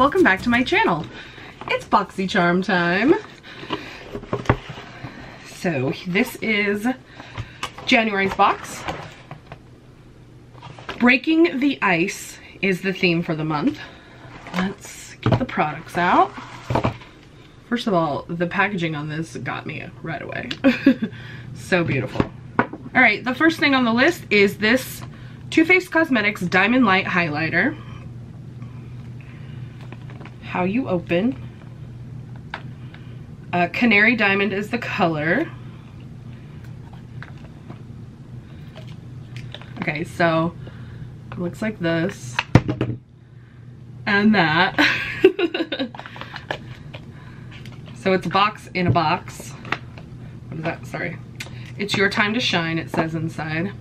welcome back to my channel. It's BoxyCharm time. So this is January's box. Breaking the ice is the theme for the month. Let's get the products out. First of all, the packaging on this got me right away. so beautiful. All right, the first thing on the list is this Too Faced Cosmetics Diamond Light Highlighter. How you open. Uh, Canary Diamond is the color. Okay, so it looks like this and that. so it's a box in a box. What is that? Sorry. It's your time to shine, it says inside.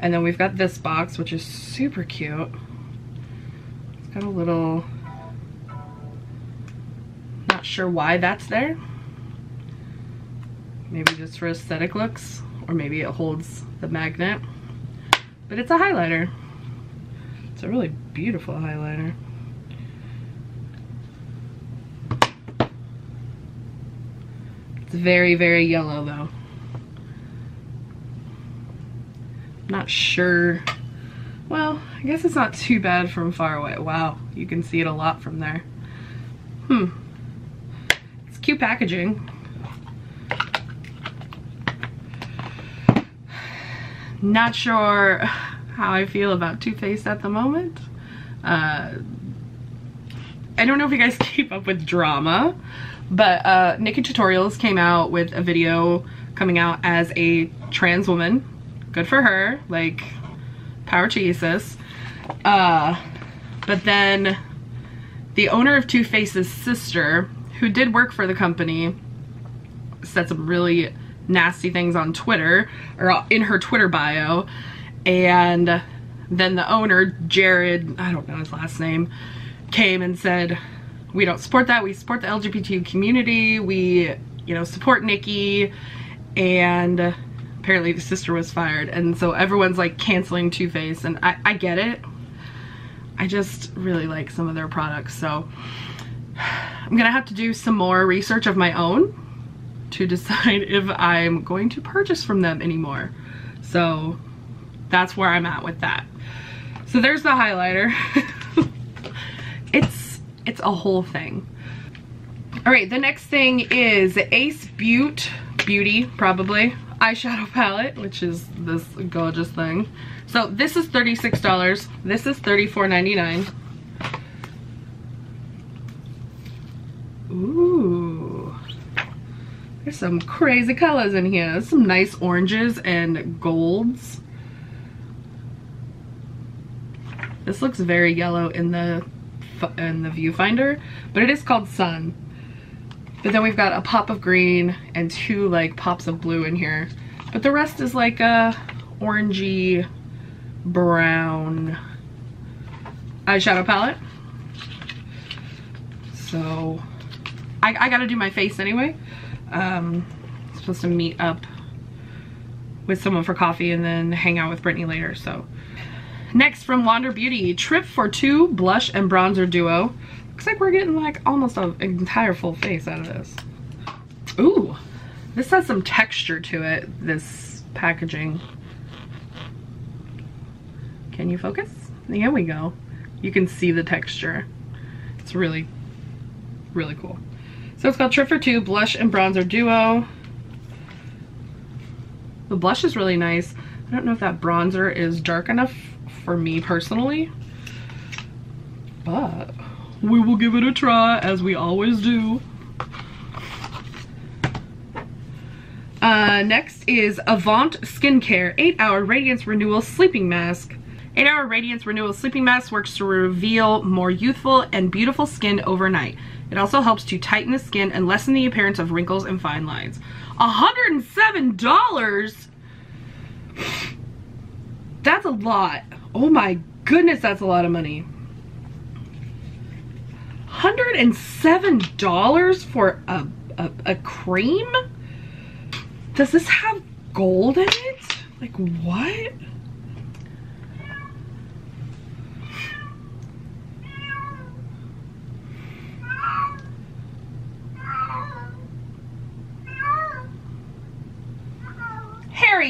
And then we've got this box, which is super cute. It's got a little, sure why that's there. Maybe just for aesthetic looks, or maybe it holds the magnet. But it's a highlighter. It's a really beautiful highlighter. It's very, very yellow though. Not sure. Well, I guess it's not too bad from far away. Wow, you can see it a lot from there. Hmm. Cute packaging. Not sure how I feel about Too Faced at the moment. Uh, I don't know if you guys keep up with drama, but uh, Nikkie Tutorials came out with a video coming out as a trans woman good for her like power to Jesus uh, but then the owner of Too Faced's sister who did work for the company said some really nasty things on Twitter or in her Twitter bio and then the owner Jerrod I don't know his last name came and said we don't support that. We support the LGBT community. We you know support Nikkie. and apparently the sister was fired. And so everyone's like canceling Too Faced and I, I get it. I just really like some of their products. So I'm gonna have to do some more research of my own to decide if I'm going to purchase from them anymore. So that's where I'm at with that. So there's the highlighter. it's it's a whole thing. All right, the next thing is Ace Butte Beauty, probably eyeshadow palette, which is this gorgeous thing. So this is $36. This is $34.99. Ooh. There's some crazy colors in here. Some nice oranges and golds. This looks very yellow in the in the viewfinder, but it is called Sun. But then we've got a pop of green and two like pops of blue in here. But the rest is like a orangey brown eyeshadow palette. So I, I gotta do my face anyway. Um, supposed to meet up with someone for coffee and then hang out with Brittany later. So next from Wander Beauty, Trip for Two Blush and Bronzer Duo. Looks like we're getting like almost an entire full face out of this. Ooh, this has some texture to it, this packaging. Can you focus? There we go. You can see the texture. It's really, really cool. So it's called Trip for Two Blush and Bronzer Duo. The blush is really nice. I don't know if that bronzer is dark enough for me personally, but we will give it a try as we always do. Uh, next is Avant Skincare 8 Hour Radiance Renewal Sleeping Mask. 8 Hour Radiance Renewal Sleeping Mask works to reveal more youthful and beautiful skin overnight. It also helps to tighten the skin and lessen the appearance of wrinkles and fine lines. $107? That's a lot. Oh my goodness, that's a lot of money. $107 for a, a, a cream? Does this have gold in it? Like what?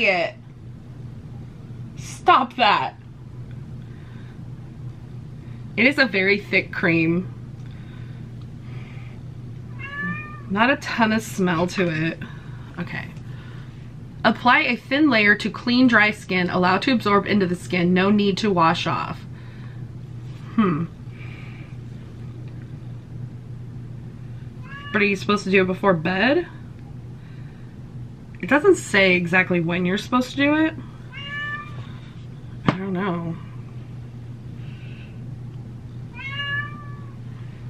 Harriet! Stop that. It is a very thick cream. Not a ton of smell to it. Okay. Apply a thin layer to clean dry skin. Allow to absorb into the skin. No need to wash off. Hmm. But are you supposed to do it before bed? Doesn't say exactly when you're supposed to do it. I don't know.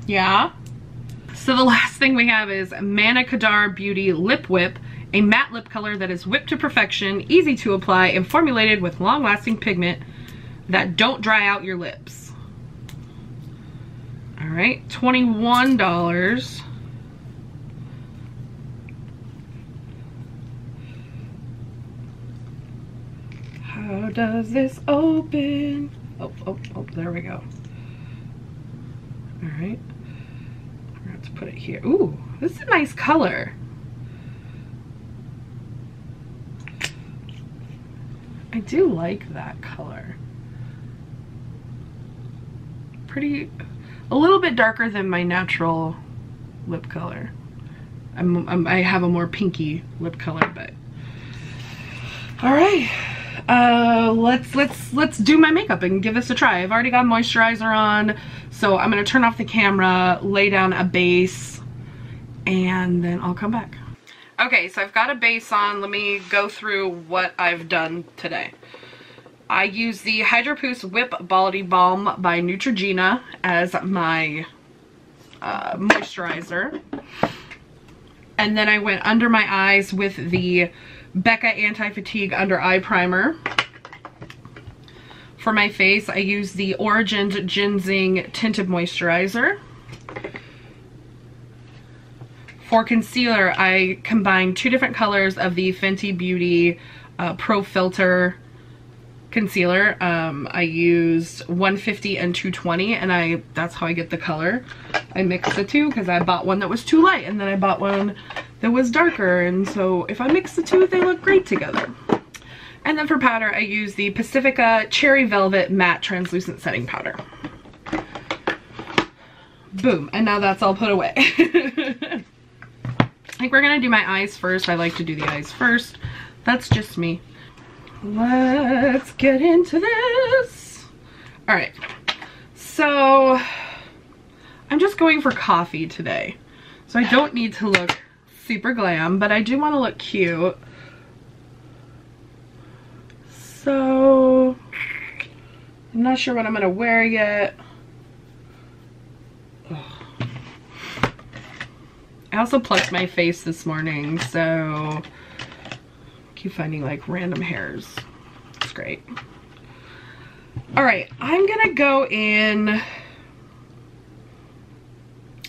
Yeah. So the last thing we have is Kadar Beauty Lip Whip, a matte lip color that is whipped to perfection, easy to apply, and formulated with long-lasting pigment that don't dry out your lips. All right, $21. Does this open? Oh, oh, oh, there we go. All right. To put it here. Ooh, this is a nice color. I do like that color. Pretty, a little bit darker than my natural lip color. I'm, I'm, i have a more pinky lip color, but all right uh, let's let's let's do my makeup and give this a try. I've already got moisturizer on, so I'm gonna turn off the camera, lay down a base, and then I'll come back. Okay, so I've got a base on. Let me go through what I've done today. I use the Hydro Boost Whip Body Balm by Neutrogena as my uh, moisturizer. And then I went under my eyes with the Becca Anti-Fatigue Under Eye Primer. For my face, I use the Origins Ginseng Tinted Moisturizer. For concealer, I combined two different colors of the Fenty Beauty uh, Pro Filter concealer. Um, I used 150 and 220 and I that's how I get the color. I mixed the two because I bought one that was too light and then I bought one that was darker and so if I mix the two they look great together. And then for powder I use the Pacifica Cherry Velvet Matte Translucent Setting Powder. Boom, and now that's all put away. I think we're gonna do my eyes first. I like to do the eyes first. That's just me. Let's get into this. All right, so I'm just going for coffee today. So I don't need to look super glam, but I do want to look cute. So I'm not sure what I'm going to wear yet. Ugh. I also plucked my face this morning, so keep finding like random hairs. It's great. All right, I'm gonna go in,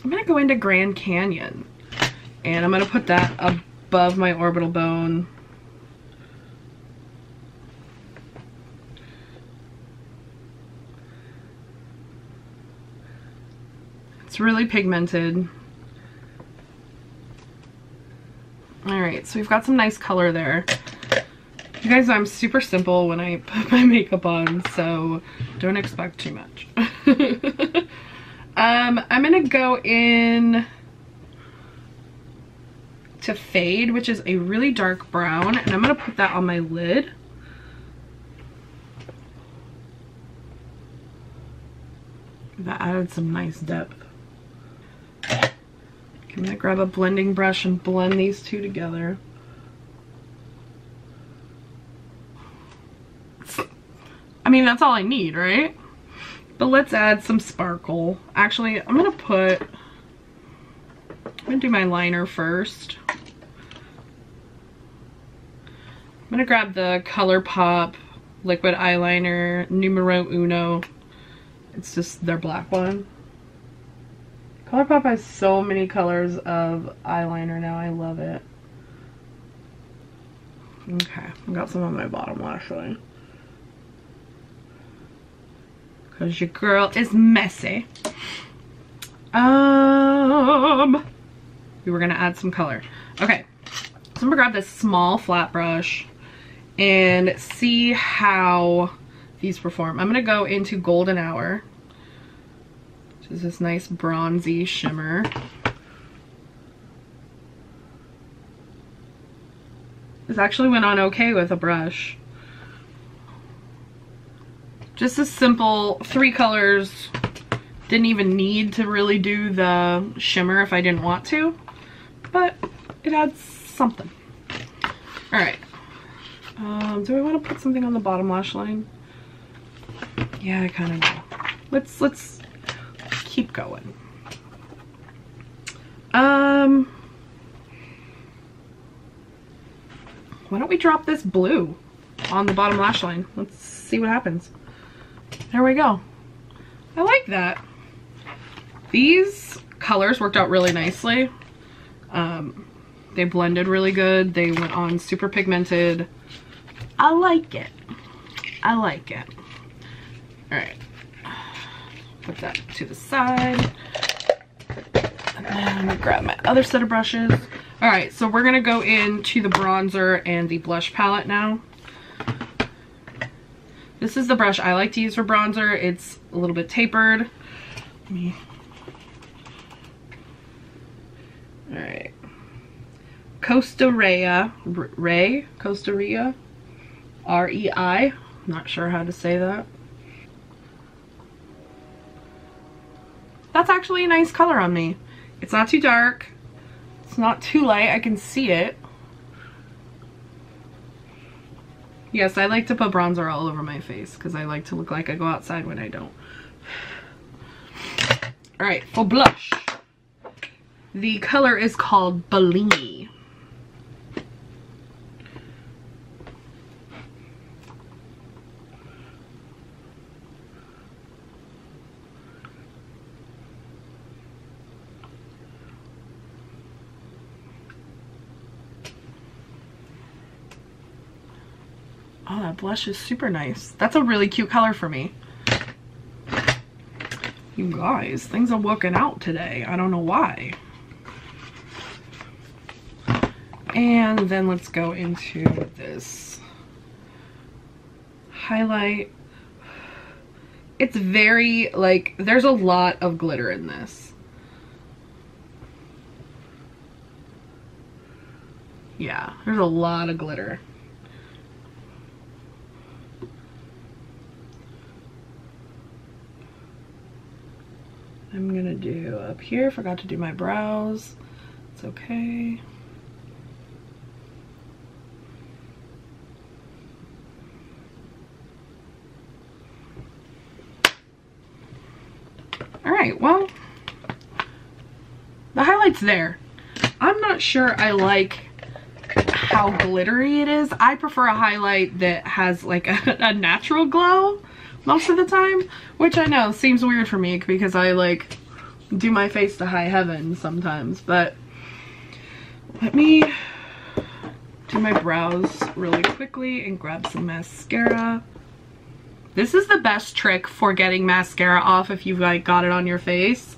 I'm gonna go into Grand Canyon and I'm gonna put that above my orbital bone. It's really pigmented. All right, so we've got some nice color there. You guys know I'm super simple when I put my makeup on, so don't expect too much. um, I'm gonna go in to Fade, which is a really dark brown, and I'm gonna put that on my lid. That added some nice depth. I'm gonna grab a blending brush and blend these two together. I mean, that's all I need, right? But let's add some sparkle. Actually, I'm gonna put, I'm gonna do my liner first. I'm gonna grab the ColourPop liquid eyeliner numero uno. It's just their black one. ColourPop has so many colors of eyeliner now. I love it. Okay, I got some on my bottom lash line. Because your girl is messy. Um, we were to add some color. Okay, so I'm to grab this small flat brush and see how these perform. I'm gonna go into Golden Hour, which is this nice bronzy shimmer. This actually went on okay with a brush. Just a simple three colors. Didn't even need to really do the shimmer if I didn't want to, but it adds something. All right. Um, do I want to put something on the bottom lash line? Yeah, I kind of do. Let's, let's keep going. Um, why don't we drop this blue on the bottom lash line? Let's see what happens. There we go. I like that. These colors worked out really nicely. Um, they blended really good. They went on super pigmented. I like it. I like it. All right. Put that to the side. And then grab my other set of brushes. All right, so we're gonna go into the bronzer and the blush palette now. This is the brush I like to use for bronzer. It's a little bit tapered. All right. Costa Rea, Ray, Costa Ria, R-E-I. Not sure how to say that. That's actually a nice color on me. It's not too dark. It's not too light. I can see it. Yes, I like to put bronzer all over my face because I like to look like I go outside when I don't. Alright, for blush. The color is called Bellini. Oh, that blush is super nice. That's a really cute color for me. You guys, things are working out today. I don't know why. And then let's go into this highlight. It's very, like, there's a lot of glitter in this. Yeah, there's a lot of glitter. I'm gonna do up here, forgot to do my brows. It's okay. All right, well, the highlight's there. I'm not sure I like how glittery it is. I prefer a highlight that has like a, a natural glow most of the time, which I know seems weird for me because I like do my face to high heaven sometimes, but let me do my brows really quickly and grab some mascara. This is the best trick for getting mascara off if you've like got it on your face.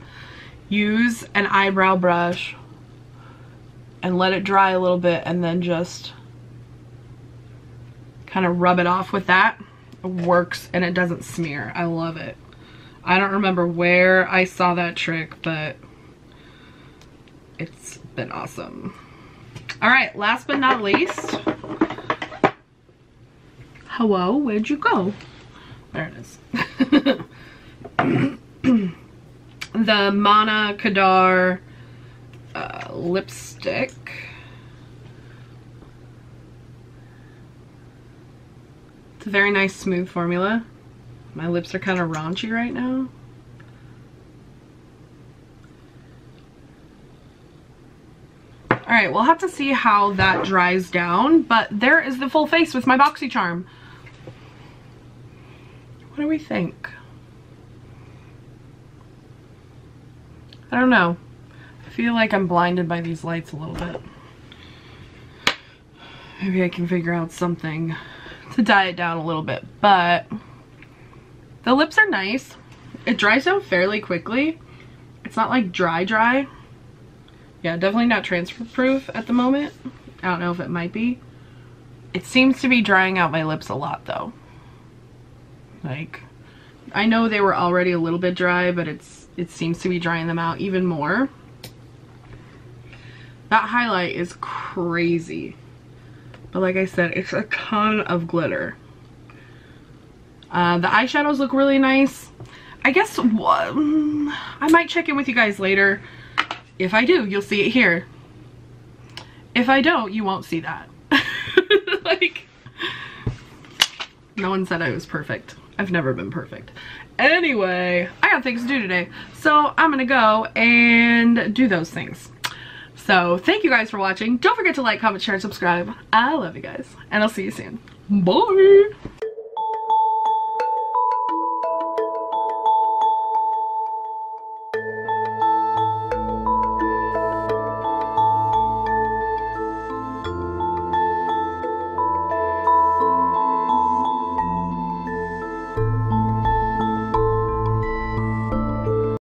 Use an eyebrow brush and let it dry a little bit and then just kind of rub it off with that works and it doesn't smear. I love it. I don't remember where I saw that trick, but it's been awesome. All right, last but not least. Hello, where'd you go? There it is. the Manna Kadar uh, lipstick. It's a very nice smooth formula. My lips are kind of raunchy right now. Alright, we'll have to see how that dries down, but there is the full face with my BoxyCharm. What do we think? I don't know. I feel like I'm blinded by these lights a little bit. Maybe I can figure out something to dye it down a little bit, but the lips are nice. It dries down fairly quickly. It's not like dry dry. Yeah, definitely not transfer proof at the moment. I don't know if it might be. It seems to be drying out my lips a lot though. Like, I know they were already a little bit dry, but it's it seems to be drying them out even more. That highlight is crazy. But like I said, it's a ton of glitter. Uh, the eyeshadows look really nice. I guess what, I might check in with you guys later. If I do, you'll see it here. If I don't, you won't see that. like, no one said I was perfect. I've never been perfect. Anyway, I got things to do today. So I'm gonna go and do those things. So thank you guys for watching. Don't forget to like, comment, share, and subscribe. I love you guys. And I'll see you soon. Bye!